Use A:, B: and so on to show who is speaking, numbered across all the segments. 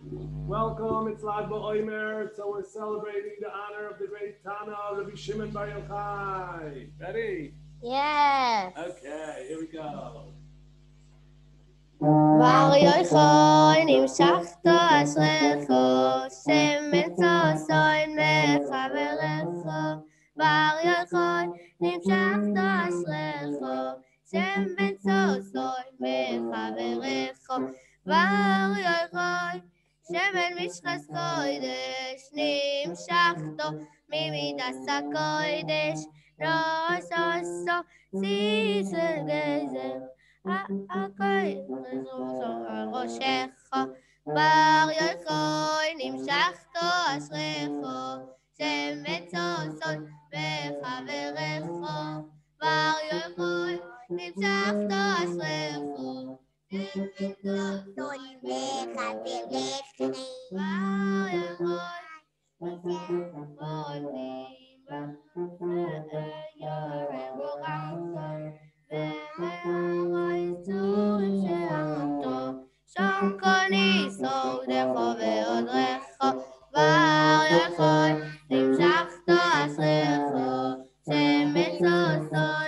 A: Welcome, it's Lag Omer, so we're celebrating the honor of the great Tana, Rabbi Shimon Bar Yochai. Ready?
B: Yes.
A: Okay, here we go.
B: Bar Yochai soin. Bar Yochai soin. Bar Yochai שמן משחס קוידש, נמשכתו schlimm schacht doch mir das Koide raus aus so sie zergeisen a bar Oh, sorry.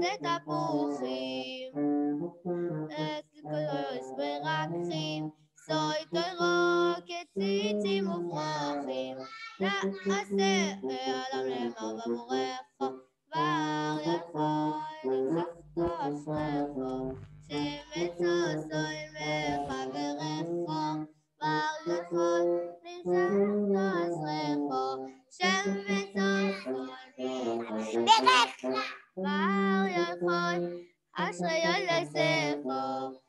B: לתפוחים. עץ קלוס ברקחים, סוי תוירו כציצים ופרוחים. נעשה העולם לאמר במורךו, בר ילכוי נצחתו אשריכו. שמצו סוי מחברכו, בר ילכוי נצחתו אשריכו. שמץ כל מחברכו. חי, אשר יאללה זכרו.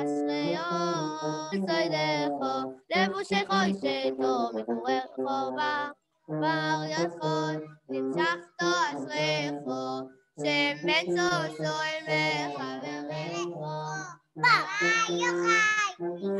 B: אשריו זוי דכו, לבושי חוי שתו מקורי חורבה, בר יכול, נמשכתו אשריכו, שם בן צור שואל מחברי לקרוא.
C: בר יוחאי